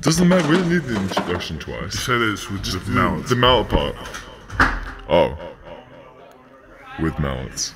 Doesn't matter. We don't need the introduction twice. Say this with just the mallets. The mallet part. Oh. With mallets.